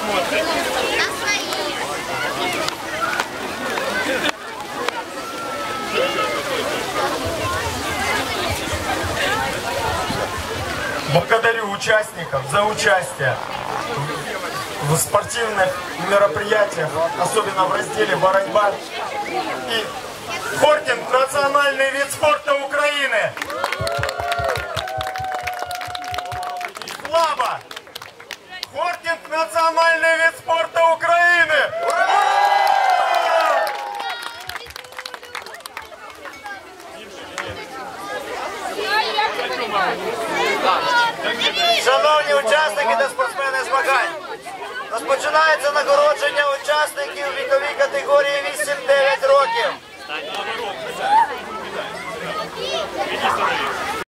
куда мы смотрим. Благодарю участников за участие в спортивных мероприятиях, особенно в разделе борьба. И хортинг – национальный вид спорта Украины. Национальный вид спорта Украины! Шановні учасники та спортсмени змагань, розпочинається нагородження учасників віковій категорії 8-9 років.